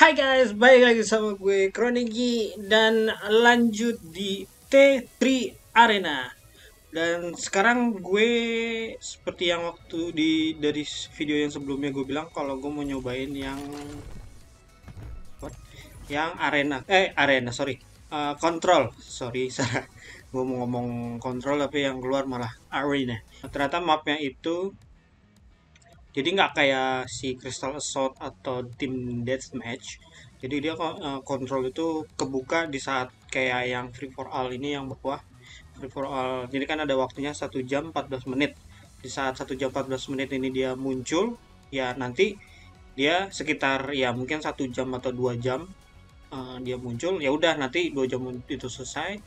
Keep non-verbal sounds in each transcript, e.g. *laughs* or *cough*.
Hai guys, balik lagi sama gue Kroniki dan lanjut di T3 Arena. Dan sekarang gue seperti yang waktu di dari video yang sebelumnya gue bilang kalau gue mau nyobain yang what? yang arena eh arena sorry uh, sorry *laughs* salah gue mau ngomong kontrol tapi yang keluar malah arena ternyata mapnya itu jadi nggak kayak si Crystal Assault atau Team Deathmatch. Jadi dia uh, kontrol itu kebuka di saat kayak yang free for all ini yang bawah free for all jadi kan ada waktunya satu jam 14 menit. Di saat satu jam 14 menit ini dia muncul ya nanti dia sekitar ya mungkin satu jam atau dua jam uh, dia muncul ya udah nanti dua jam itu selesai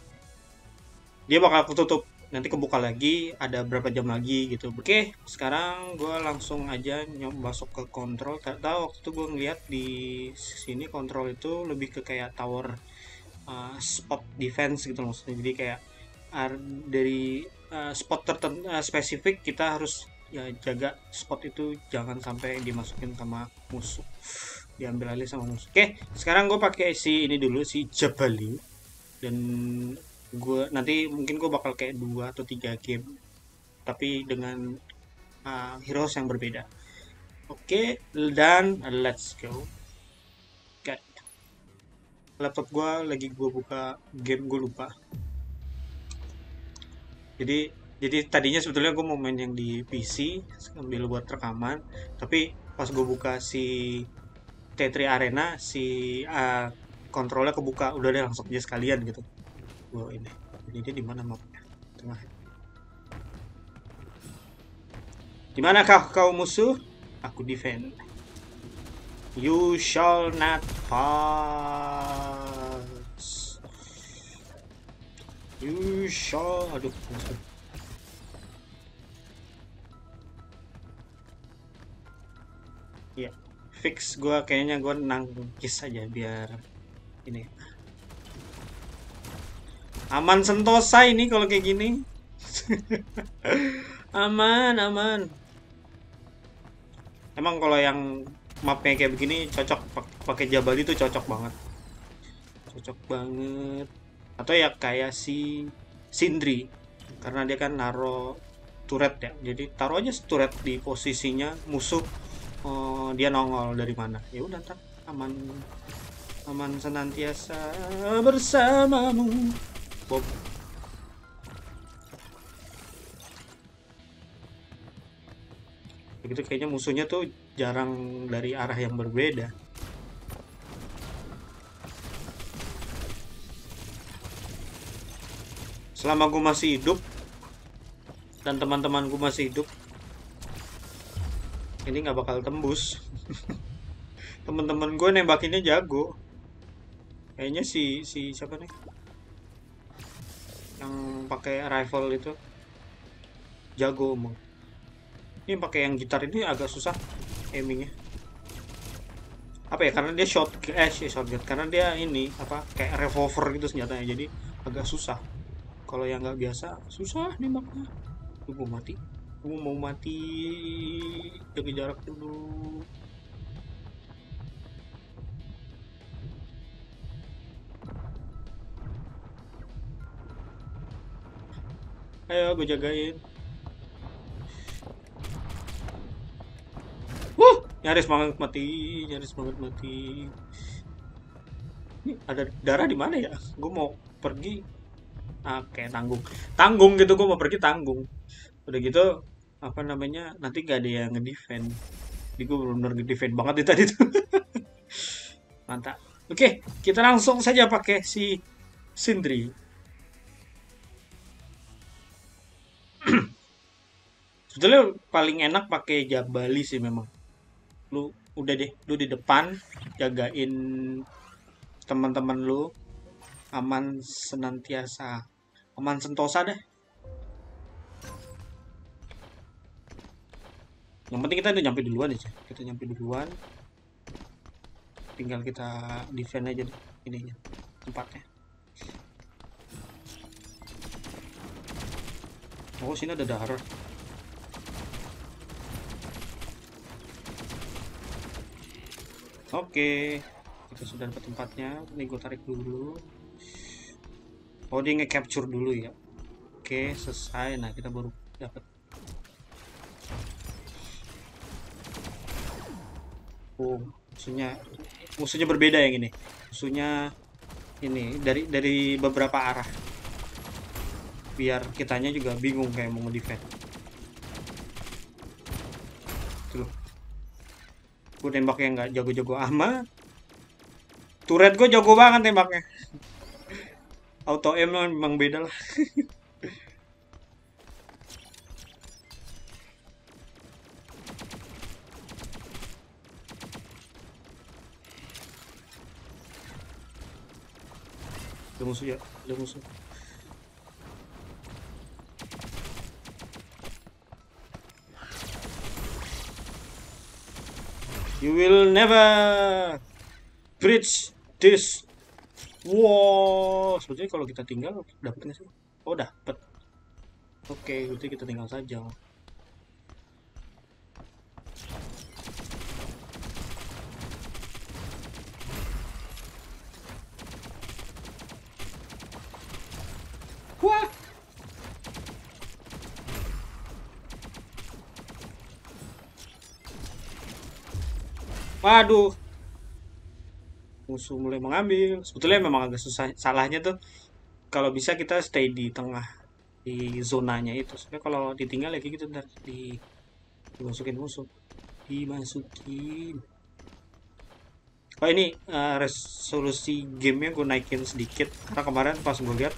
dia bakal ketutup nanti kebuka lagi ada berapa jam lagi gitu. Oke sekarang gue langsung aja masuk ke kontrol. Tahu waktu itu gue ngeliat di sini kontrol itu lebih ke kayak tower uh, spot defense gitu maksudnya. Jadi kayak dari uh, spot tertentu uh, spesifik kita harus ya jaga spot itu jangan sampai dimasukin sama musuh. Diambil alih sama musuh. Oke sekarang gue pakai si ini dulu si Jabali. Dan gue nanti mungkin gue bakal kayak dua atau tiga game tapi dengan uh, heroes yang berbeda. Oke okay, dan let's go. Got. laptop gue lagi gue buka game gue lupa. Jadi jadi tadinya sebetulnya gue mau main yang di PC sambil buat rekaman tapi pas gue buka si T3 Arena si uh, kontrolnya kebuka udah deh langsung aja sekalian gitu gua ini. Ini dia di mana mapnya tengah. Di mana kau kau musuh? Aku defend. You shall not pass. You shall aduh musuh ya fix gua kayaknya gua nangkis aja biar ini Aman sentosa ini kalau kayak gini. *laughs* aman, aman. Emang kalau yang mapnya kayak begini cocok pakai Jabal itu cocok banget. Cocok banget. Atau ya kayak si Sindri karena dia kan naro turret ya. Jadi taruh aja turret di posisinya musuh oh, dia nongol dari mana. Ya udah aman aman senantiasa bersamamu. Bob. Begitu kayaknya musuhnya tuh jarang dari arah yang berbeda. Selama gue masih hidup dan teman-teman gue masih hidup, ini nggak bakal tembus. *laughs* Teman-teman gue nembakinnya jago. Kayaknya si si siapa nih? Yang pakai rifle itu. Jago emang ini pakai yang gitar ini agak susah aimingnya. Apa ya karena dia shot eh shotgun. Karena dia ini apa kayak revolver gitu senjatanya. Jadi agak susah. Kalau yang nggak biasa susah nembaknya gue mau mati. Gue mau mati. Jaga jarak dulu Ayo, gue jagain. Wuh, nyaris banget mati, nyaris banget mati. Ini ada darah di mana ya? Gue mau pergi. Oke, tanggung. Tanggung gitu, gue mau pergi tanggung. Udah gitu, apa namanya, nanti gak ada yang ngedefend. Jadi gue bener-bener ngedefend banget di tadi tuh. *laughs* Mantap. Oke, kita langsung saja pakai si Sindri. Sebetulnya paling enak pakai jabali sih memang. Lu udah deh lu di depan jagain teman-teman lu. Aman senantiasa. Aman sentosa deh. Yang penting kita udah nyampe duluan aja. Kita nyampe duluan. Tinggal kita defend aja deh ininya tempatnya. Oh sini ada darah Oke, kita sudah dapat tempatnya. Ini gue tarik dulu. Oh dia nge-capture dulu ya. Oke selesai. Nah kita baru dapat. Oh musuhnya musuhnya berbeda yang ini. Musuhnya ini dari dari beberapa arah. Biar kitanya juga bingung kayak mau defend tuh gue tembaknya nggak jago-jago amat. Turret gue jago banget tembaknya. Auto aim memang beda lah. *laughs* Ada musuh ya ada musuh you will never bridge this wall sebetulnya kalau kita tinggal dapat sih? Oh dapat oke berarti kita tinggal saja Waduh. Musuh mulai mengambil. Sebetulnya memang agak susah. Salahnya tuh kalau bisa kita stay di tengah di zonanya itu. Soalnya kalau ditinggal lagi gitu ntar di dimasukin musuh. Dimasukin. Oh ini uh, resolusi gamenya gue naikin sedikit karena kemarin pas gue lihat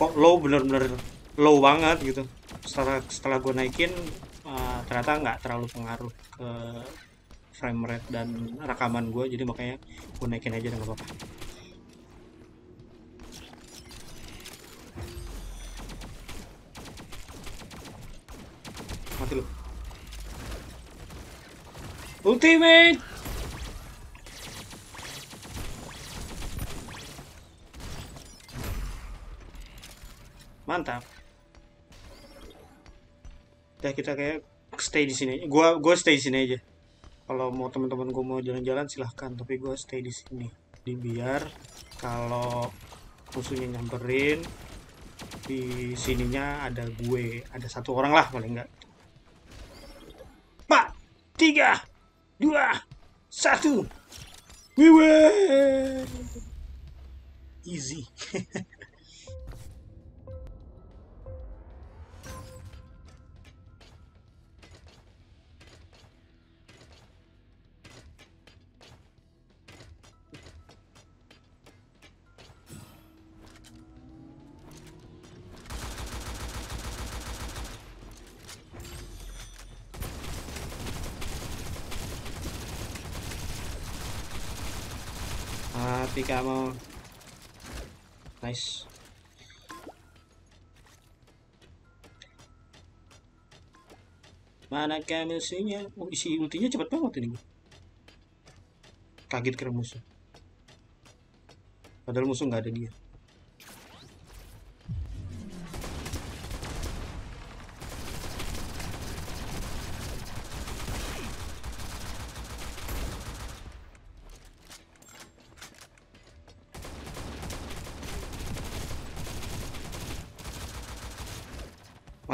kok low bener-bener low banget gitu. Setelah setelah gue naikin uh, ternyata nggak terlalu pengaruh ke frame rate dan rekaman gue jadi makanya gue naikin aja nggak apa-apa. Mati lu. Ultimate! Mantap. Udah kita kayak stay di sini. Gua gua stay di sini aja kalau mau teman-teman gue mau jalan-jalan silahkan. Tapi gue stay di sini. Di biar kalau musuhnya nyamperin di sininya ada gue. Ada satu orang lah paling enggak pak tiga dua satu. We win easy *laughs* mati kamu. Nice. Mana kamu musuhnya oh isi ultinya cepet banget ini. Kaget kira musuh padahal musuh nggak ada dia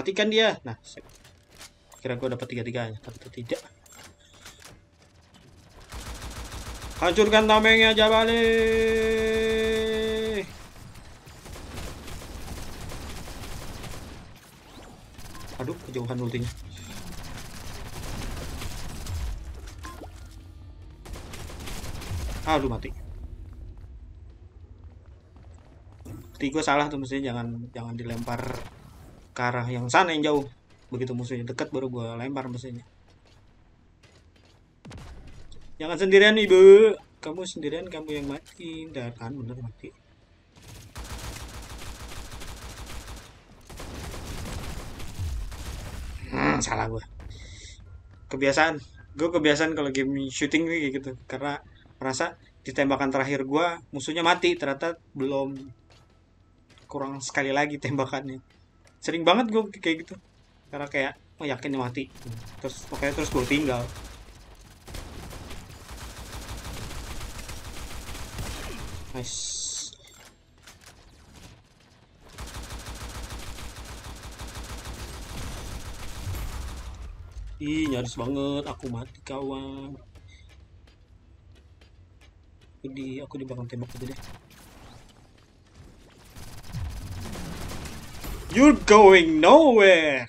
matikan dia. Nah kira gue dapat tiga tiganya tapi tidak. Hancurkan tamengnya Jabali. Aduh kejauhan ultinya. Aduh mati. Berarti salah tuh mestinya jangan jangan dilempar ke arah yang sana yang jauh. Begitu musuhnya dekat baru gue lempar mesinnya jangan sendirian ibu. Kamu sendirian kamu yang mati. Dan kan bener mati. Hmm, salah gue kebiasaan. Gue kebiasaan kalau game shooting kayak gitu. Karena merasa di tembakan terakhir gue musuhnya mati. Ternyata belum kurang sekali lagi tembakannya sering banget gue kayak gitu. Karena kayak oh yakin mati. Terus pokoknya terus gue tinggal. Nice. Ih, nyaris banget. Aku mati kawan. Jadi aku di belakang tembok aja deh. You're going nowhere.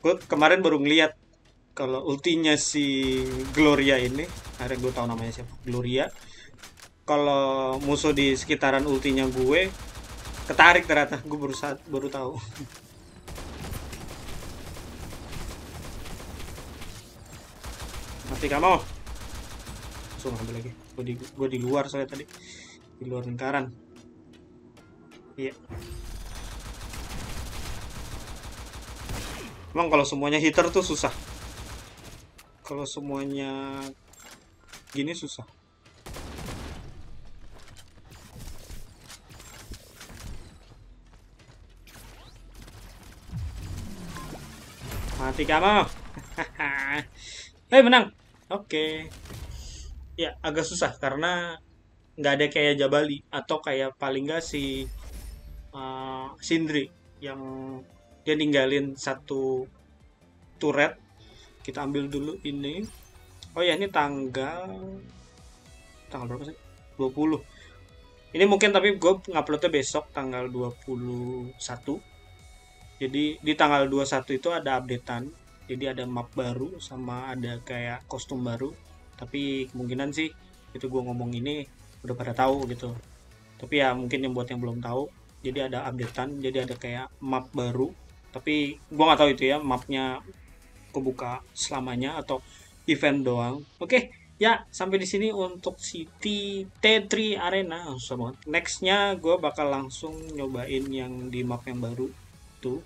Gue kemarin baru ngeliat kalau ultinya si Gloria ini, akhirnya gue tahu namanya siapa, Gloria. Kalau musuh di sekitaran ultinya gue ketarik ternyata, gue baru saat baru tahu. Mati kamu. Langsung ambil lagi. Gue di, gue di luar soalnya tadi. Di luar lingkaran. Iya. Emang kalau semuanya hitter tuh susah. Kalau semuanya gini susah. Mati kamu. *laughs* Hei menang. Oke. Ya agak susah karena nggak ada kayak Jabali atau kayak paling nggak si uh, Sindri yang dia ninggalin satu turret. Kita ambil dulu ini. Oh ya ini tanggal tanggal berapa sih? 20 ini mungkin tapi gue nguploadnya besok tanggal 21 jadi di tanggal 21 itu ada updatean. Jadi ada map baru sama ada kayak kostum baru. Tapi kemungkinan sih itu gue ngomong ini udah pada tahu gitu. Tapi ya mungkin yang buat yang belum tahu jadi ada updatean. Jadi ada kayak map baru tapi gue nggak tahu itu ya mapnya kebuka selamanya atau event doang. Oke ya sampai di sini untuk City T3 Arena. Susah nextnya gue bakal langsung nyobain yang di map yang baru tuh.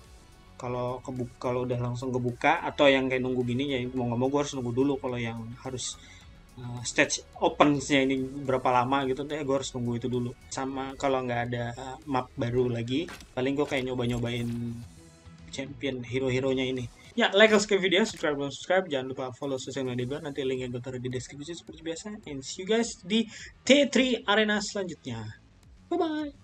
Kalau kebuka kalau udah langsung kebuka atau yang kayak nunggu gini ya mau nggak mau gue harus nunggu dulu kalau yang harus uh, stage opensnya ini berapa lama gitu deh gue harus nunggu itu dulu. Sama kalau nggak ada map baru lagi paling gue kayak nyoba nyobain champion hero-heronya ini. Ya like subscribe video subscribe belum subscribe. Jangan lupa follow sosial media gue nanti linknya gue taruh di deskripsi seperti biasa. And see you guys di T3 arena selanjutnya. Bye bye